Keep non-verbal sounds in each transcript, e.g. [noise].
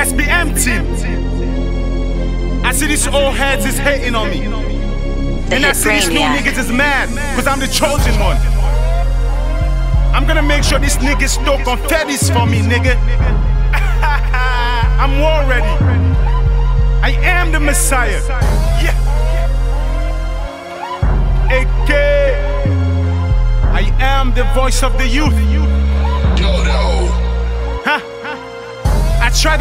SBM team. I see these old heads is hating on me. And I see these new niggas is mad, cause I'm the chosen one. I'm gonna make sure these niggas throw confettis for me, nigga. [laughs] I'm war ready. I am the Messiah. Yeah. AK. I am the voice of the youth.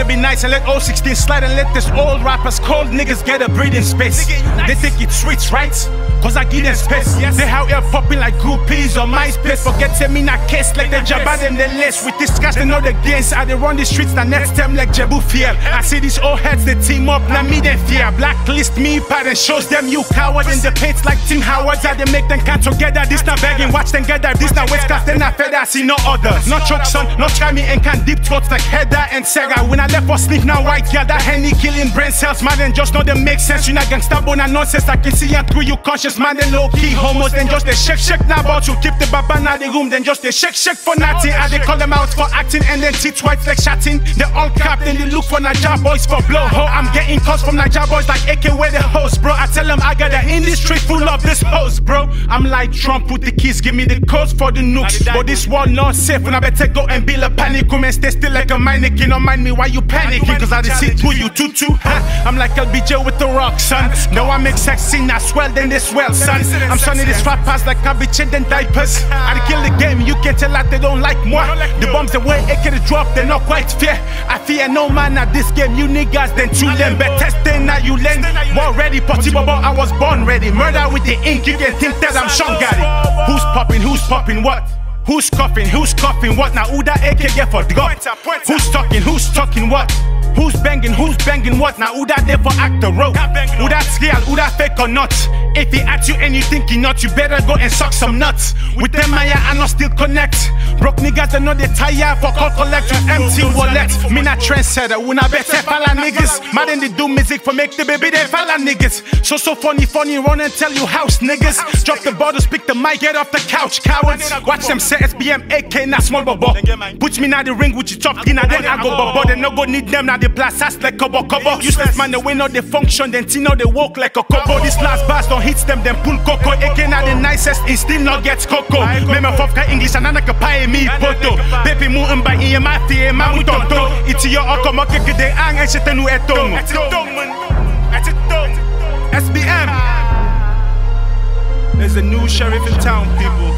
Be nice and let 016 slide and let this old rappers cold niggas get a breathing space. They think it's sweet, right? Cause I give them space. They out here popping like groupies on MySpace. Forget them in a case like the jabba them the list. With this cash, they know the gains. I they run the streets, the next time like Jebu Fiel. I see these old heads, they team up, now me they fear. Blacklist me, pattern shows them you coward in the paints like Tim Howard. I they make them come together. This not begging, watch them gather. This not West Coast, then I fed I see no others. No choke son, no try me and can deep throats like Heather and Sega. When I left for sleep, now white girl, that Henny killing brain cells, man, and just know they make sense. You not gangsta bone and nonsense. I can see you through you conscious, man, they low key homos. Then just they shake, shake now about you. Keep the baba now the room, then just they shake, shake for nothing. I they call them out for acting and then teeth white like shouting. They all cap, then they look for Naija boys for blow. Ho, I'm getting calls from Naija boys like AK where the host, bro. I tell them I got an industry of this host, bro. I'm like Trump with the keys, give me the codes for the nukes. But this world not safe, and I better go and build a panic room and stay still like a mannequin. Don't mind me why you panicking, cause I just see through you too too. Huh? I'm like LBJ with the rock, son. No, I make sex scene, I swell, then they swell, son. I'm sonning these rappers like I be changing diapers. I kill the game, you can tell that they don't like moi. The bombs away, way AK they drop, they're not quite fair. I fear no man at this game, you niggas then too lame. Better now, you learn. War ready, potty bubble, I was born ready. Murder with the ink, you can think that I'm Sean. Who's popping, who's popping, what? Who's coughing, who's coughing, what? Now who that AK get for the? Who's talking, who's talking, what? Who's banging, who's banging what? Now who that there for actor row? Who that's real, who that fake or not? If he at you and you think he not, you better go and suck some nuts. With them I not still connect. Broke niggas they know they tire for call collect with empty wallet. Me not trendsetter, we not better falla niggas. Mad in they do music for make the baby they falla niggas. So so funny, funny, run and tell you house niggas. Drop the bottles, pick the mic, get off the couch, cowards. Watch them say SBM, AK, not small bobo. Put me now the ring with your top skin, then I go bobo. They no go need them now they blast ass like cobo cobo. Useless man, the way now they function, then Tino they walk like a coco. This last bass don't hits them, then pull coco. AK now the nicest, it still not gets coco. Meme fofka English and anaka pie me poto. Baby mu mba iye ma fie ma mu tonto. Iti yo oko mo keke de ang e shete nu etong. SBM. There's a new sheriff in town, people.